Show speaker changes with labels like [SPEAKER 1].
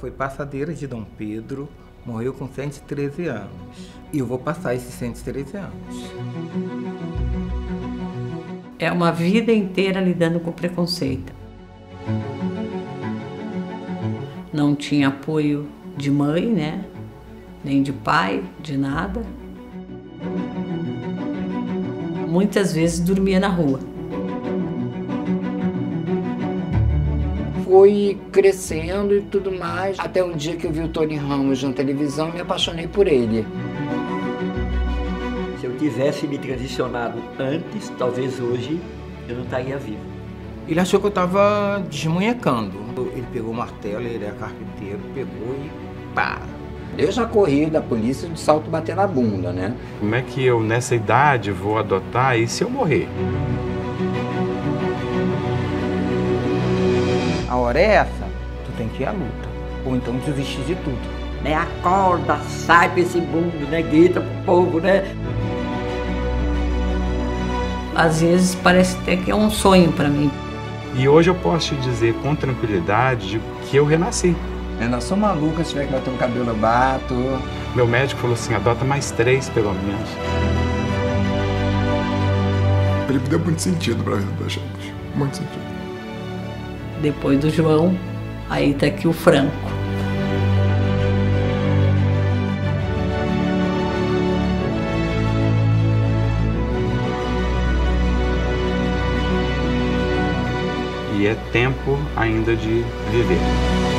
[SPEAKER 1] foi passadeira de Dom Pedro, morreu com 113 anos. E eu vou passar esses 113 anos.
[SPEAKER 2] É uma vida inteira lidando com preconceito. Não tinha apoio de mãe, né? Nem de pai, de nada. Muitas vezes dormia na rua.
[SPEAKER 3] Foi crescendo e tudo mais, até um dia que eu vi o Tony Ramos na televisão e me apaixonei por ele.
[SPEAKER 4] Se eu tivesse me transicionado antes, talvez hoje eu não estaria vivo.
[SPEAKER 1] Ele achou que eu estava desmunhecando. Ele pegou o martelo, ele é carpinteiro, pegou e pá.
[SPEAKER 3] Eu já corri da polícia de salto bater na bunda, né?
[SPEAKER 5] Como é que eu, nessa idade, vou adotar e se eu morrer?
[SPEAKER 1] A hora é essa, tu tem que ir à luta. Ou então desistir de tudo.
[SPEAKER 4] Né? Acorda, sai pra esse mundo, né? Grita pro povo, né?
[SPEAKER 2] Às vezes parece até que é um sonho para mim.
[SPEAKER 5] E hoje eu posso te dizer com tranquilidade de que eu renasci.
[SPEAKER 3] Eu não sou maluca se tiver que bater um cabelo, eu bato.
[SPEAKER 5] Meu médico falou assim: adota mais três, pelo menos.
[SPEAKER 6] Felipe deu muito sentido pra vida da gente. Muito sentido.
[SPEAKER 2] Depois do João, aí tá aqui o Franco.
[SPEAKER 5] E é tempo ainda de viver.